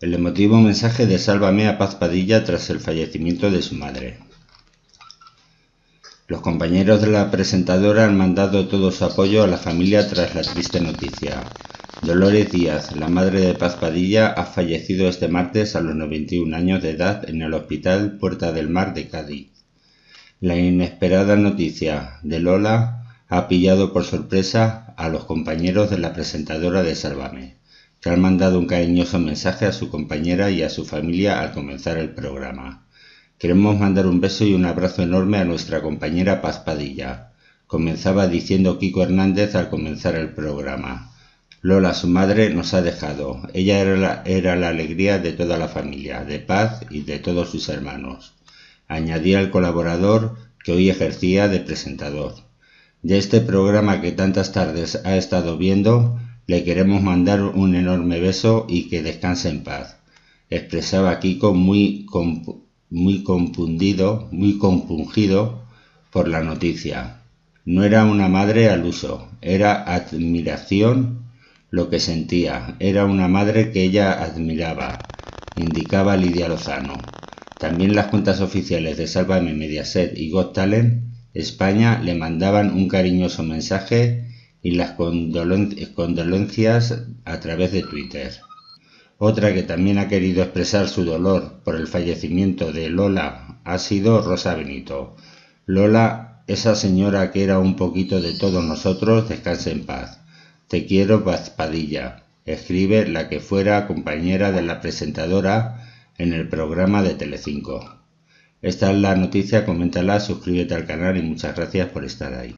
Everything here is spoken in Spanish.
El emotivo mensaje de Sálvame a Paz Padilla tras el fallecimiento de su madre. Los compañeros de la presentadora han mandado todo su apoyo a la familia tras la triste noticia. Dolores Díaz, la madre de Paz Padilla, ha fallecido este martes a los 91 años de edad en el Hospital Puerta del Mar de Cádiz. La inesperada noticia de Lola ha pillado por sorpresa a los compañeros de la presentadora de Sálvame que han mandado un cariñoso mensaje a su compañera y a su familia al comenzar el programa. Queremos mandar un beso y un abrazo enorme a nuestra compañera Paz Padilla. Comenzaba diciendo Kiko Hernández al comenzar el programa. Lola, su madre, nos ha dejado. Ella era la, era la alegría de toda la familia, de Paz y de todos sus hermanos. Añadía el colaborador que hoy ejercía de presentador. De este programa que tantas tardes ha estado viendo, le queremos mandar un enorme beso y que descanse en paz, expresaba Kiko muy, muy confundido, muy compungido por la noticia. No era una madre al uso, era admiración lo que sentía, era una madre que ella admiraba, indicaba Lidia Lozano. También las cuentas oficiales de Sálvame Mediaset y Got Talent España le mandaban un cariñoso mensaje y las condolencias a través de Twitter. Otra que también ha querido expresar su dolor por el fallecimiento de Lola ha sido Rosa Benito. Lola, esa señora que era un poquito de todos nosotros, descanse en paz. Te quiero, Paz Padilla. Escribe la que fuera compañera de la presentadora en el programa de Telecinco. Esta es la noticia, coméntala, suscríbete al canal y muchas gracias por estar ahí.